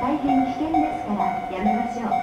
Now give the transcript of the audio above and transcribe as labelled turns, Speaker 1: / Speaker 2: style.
Speaker 1: 大変危険ですからやめましょう。